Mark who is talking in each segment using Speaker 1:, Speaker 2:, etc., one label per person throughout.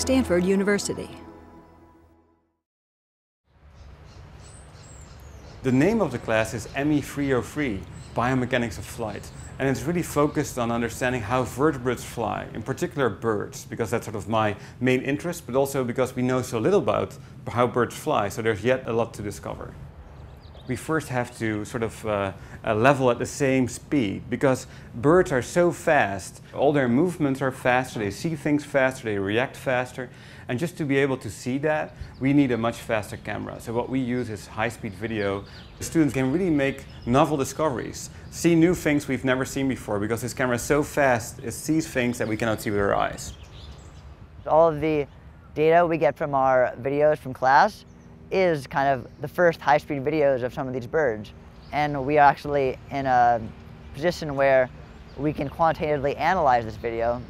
Speaker 1: Stanford University.
Speaker 2: The name of the class is ME303, Biomechanics of Flight. And it's really focused on understanding how vertebrates fly, in particular birds, because that's sort of my main interest, but also because we know so little about how birds fly, so there's yet a lot to discover. We first have to sort of uh, uh, level at the same speed because birds are so fast, all their movements are faster, they see things faster, they react faster, and just to be able to see that, we need a much faster camera. So what we use is high-speed video. Students can really make novel discoveries, see new things we've never seen before because this camera is so fast, it sees things that we cannot see with our eyes.
Speaker 3: All of the data we get from our videos from class is kind of the first high-speed videos of some of these birds. And we are actually in a position where we can quantitatively analyze this video.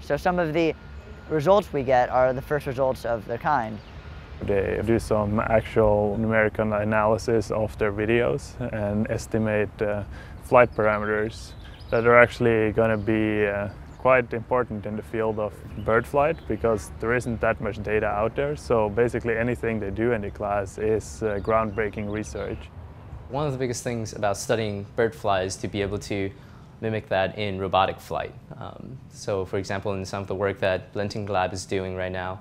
Speaker 3: So some of the results we get are the first results of their kind.
Speaker 4: They do some actual numerical analysis of their videos and estimate uh, flight parameters that are actually going to be uh, quite important in the field of bird flight because there isn't that much data out there. So basically anything they do in the class is uh, groundbreaking research.
Speaker 5: One of the biggest things about studying bird flight is to be able to mimic that in robotic flight. Um, so for example, in some of the work that Lentink Lab is doing right now,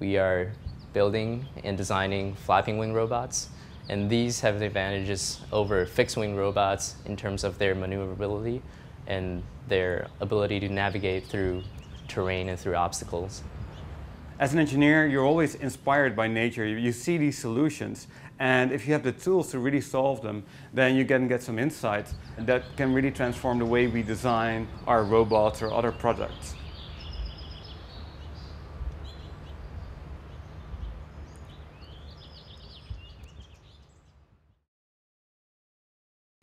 Speaker 5: we are building and designing flapping wing robots. And these have the advantages over fixed wing robots in terms of their maneuverability and their ability to navigate through terrain and through obstacles.
Speaker 2: As an engineer, you're always inspired by nature. You see these solutions, and if you have the tools to really solve them, then you can get some insights that can really transform the way we design our robots or other products.